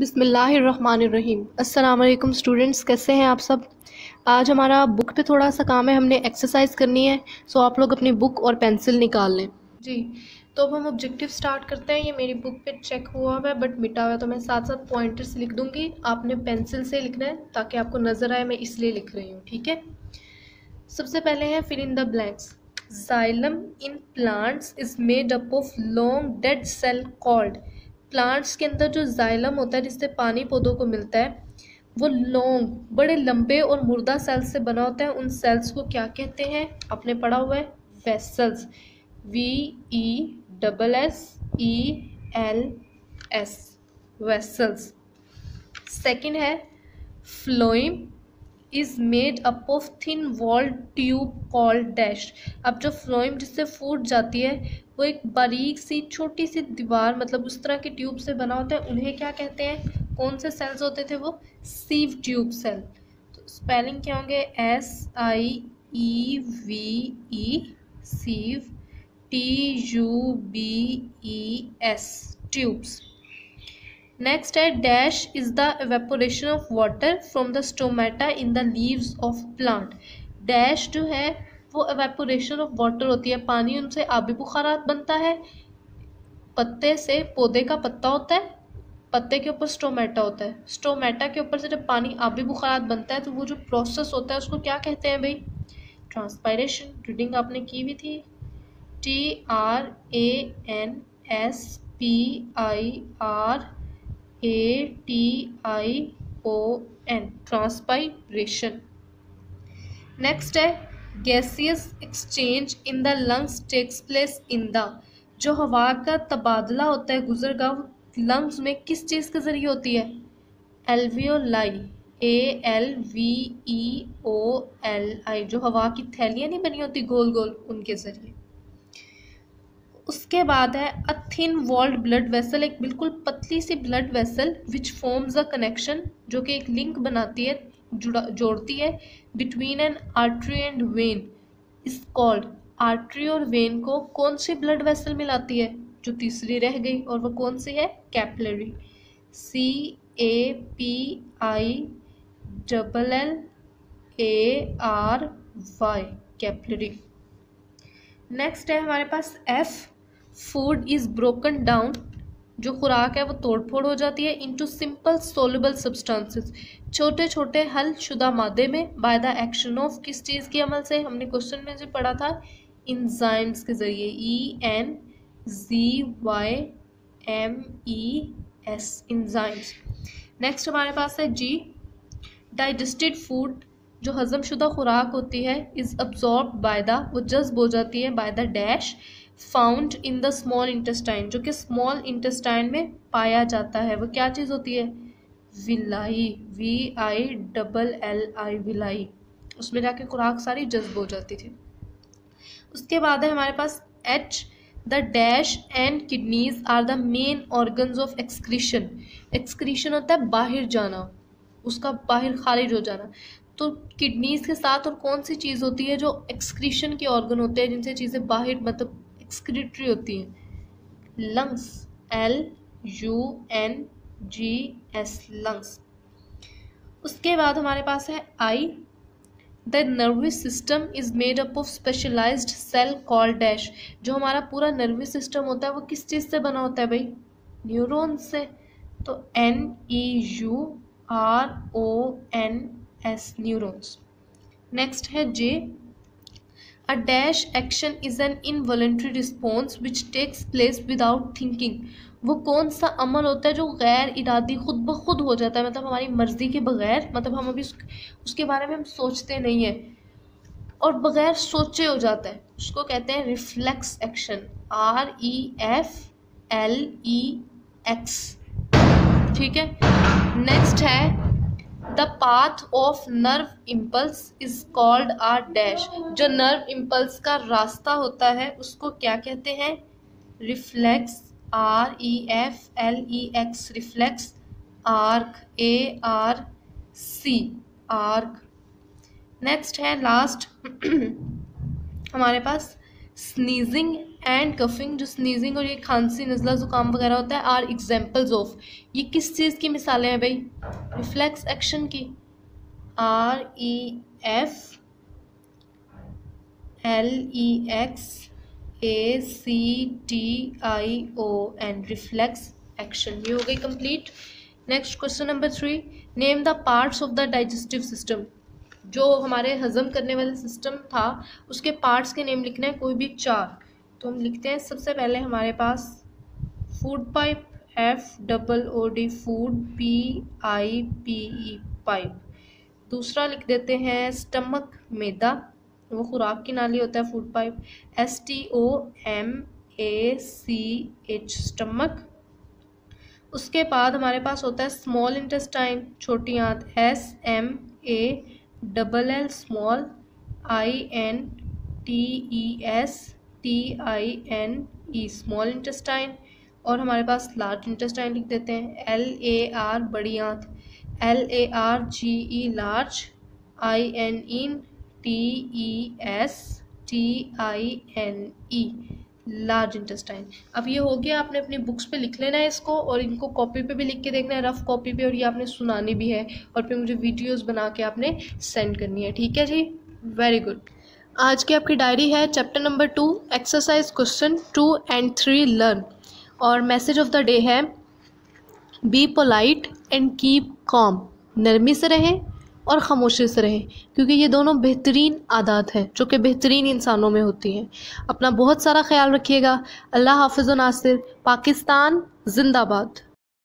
बिसमीम अस्सलाम स्टूडेंट्स, कैसे हैं आप सब? आज हमारा बुक पे थोड़ा सा काम है, हमने एक्सरसाइज करनी है सो आप लोग अपनी बुक और पेंसिल निकाल लें। जी तो अब हम ऑब्जेक्टिव स्टार्ट करते हैं। ये मेरी बुक पे चेक हुआ हुआ है बट मिटा हुआ है तो मैं साथ साथ पॉइंटर्स लिख दूँगी। आपने पेंसिल से लिखना है, ताकि आपको नज़र आए, मैं इसलिए लिख रही हूँ, ठीक है? सबसे पहले है fill in the blanks xylem in plants is made up of long dead cell called plants के अंदर जो जाइलम होता है, जिससे पानी पौधों को मिलता है, वो लॉन्ग बड़े, लंबे और मुर्दा सेल्स से बना होता है। उन सेल्स को क्या कहते हैं? आपने पढ़ा हुआ है? Vessels V E double S E L S vessels second है phloem is made up of thin wall tube called dash अब जो फ्लोइम जिससे फूट जाती है, वो एक बारीक सी, छोटी सी दीवार मतलब उस तरह के ट्यूब से बना होता है। उन्हें क्या कहते हैं? कौन से सेल्स होते थे वो? सीव ट्यूब सेल तो स्पेलिंग क्या होंगे? S I E V E sieve T U B E S tubes next है dash is the evaporation of water from the stomata in the leaves of plant dash जो है, वो evaporation of water होती है। पानी उनसे आबी बुखारात बनता है। पत्ते से पौधे का पत्ता होता है। पत्ते के ऊपर स्टोमेटा होता है। स्टोमेटा के ऊपर से जब पानी आबी बुखारात बनता है तो वो जो प्रोसेस होता है, उसको क्या कहते हैं भाई? ट्रांसपायरेशन रीडिंग आपने की हुई थी। T R A N S P I R A T I O N transpiration next है gaseous exchange in the lungs takes place in the जो हवा का तबादला होता है गुजर गुजरगा लंग्स में किस चीज़ के ज़रिए होती है? Alveoli A L V E O L I जो हवा की थैलियाँ नहीं बनी होती गोल गोल उनके ज़रिए। उसके बाद है a thin walled blood vessel, एक बिल्कुल पतली सी blood vessel which forms a connection जो कि एक लिंक बनाती है, जुड़ा, जोड़ती है between an artery and vein is called artery और वेन को कौन सी ब्लड वेसल मिलाती है? जो तीसरी रह गई, और वह कौन सी है? Capillary C A P I double L A R Y capillary next है हमारे पास F food is broken down जो खुराक है वो तोड़ फोड़ हो जाती है इनटू सिंपल सोलेबल सब्सटेंसेस छोटे छोटे हल शुदा मादे में बाय द एक्शन ऑफ़ किस चीज़ के अमल से? हमने क्वेश्चन में जो पढ़ा था इंजाइम्स के ज़रिए E N Z Y M E S enzymes next हमारे पास है जी डाइजेस्टेड फ़ूड जो हज़म शुदा खुराक होती है इज़ अब्जॉर्ब बाय द वो जज्ब हो जाती है by the dash found in the small intestine जो कि स्मॉल इंटेस्टाइन में पाया जाता है। वो क्या चीज़ होती है? Villi V I double L I villi. उसमें जाके खुराक सारी जज्ब हो जाती थी। उसके बाद है हमारे पास H the dash and kidneys are the main organs of excretion excretion होता है बाहर जाना, उसका बाहर खारिज हो जाना। तो किडनीज के साथ और कौन सी चीज़ होती है जो एक्सक्रीशन के ऑर्गन होते हैं, जिनसे चीज़ें बाहर मतलब एक्सक्रीटरी होती हैं? Lungs L U N G S lungs उसके बाद हमारे पास है I the nervous system is made up of specialised cell call dash जो हमारा पूरा नर्वस सिस्टम होता है, वो किस चीज़ से बना होता है भाई? न्यूरोन से. तो N E U R O N S neurons next है J A dash action is an involuntary response which takes place without thinking. वो कौन सा अमल होता है जो गैर इरादी खुद ब खुद हो जाता है? मतलब हमारी मर्ज़ी के बगैर मतलब हम अभी उसके बारे में हम सोचते नहीं हैं। और बगैर सोचे हो जाता है। उसको कहते हैं reflex action R E F L E X ठीक है? नेक्स्ट है the path of nerve impulse is called a dash जो नर्व इम्पल्स का रास्ता होता है, उसको क्या कहते हैं? Reflex R E F L E X reflex arc A R C arc next है लास्ट हमारे पास स्नीजिंग एंड कफिंग जो स्नीजिंग और ये खांसी, नज़ला, ज़ुकाम वगैरह होता है आर एग्जाम्पल्स ऑफ़ ये किस चीज़ की मिसालें हैं भाई? रिफ्लेक्स एक्शन की। R E F L E X A C T I O N reflex action ये हो गई complete next question number three name the parts of the digestive system जो हमारे हज़म करने वाले सिस्टम था, उसके पार्ट्स के नेम लिखने हैं, कोई भी चार। तो हम लिखते हैं, सबसे पहले हमारे पास food pipe F double O D food P I P E pipe दूसरा लिख देते हैं स्टमक मैदा। वो खुराक की नाली होता है food pipe S T O M A C H stomach उसके बाद हमारे पास होता है स्मॉल इंटेस्टाइन छोटी आंत। S M A double L small I N T E S T I N E small intestine और हमारे पास लार्ज इंटेस्टाइन लिख देते हैं। एल ए आर बड़ी आंत। L A R G E large I N in T E S T I N E large intestine अब ये हो गया, आपने अपनी बुक्स पे लिख लेना है इसको और इनको कॉपी पे भी लिख के देखना है रफ कॉपी पे, और ये आपने सुनानी भी है और फिर मुझे वीडियोस बना के आपने सेंड करनी है। ठीक है जी? वेरी गुड आज की आपकी डायरी है chapter number two exercise question two and three learn और मैसेज ऑफ़ द डे है be polite and keep calm नरमी से रहें और ख़ामोशी से रहें, क्योंकि ये दोनों बेहतरीन आदत हैं, जो कि बेहतरीन इंसानों में होती हैं। अपना बहुत सारा ख्याल रखिएगा। अल्लाह हाफिज़ नासिर, पाकिस्तान जिंदाबाद।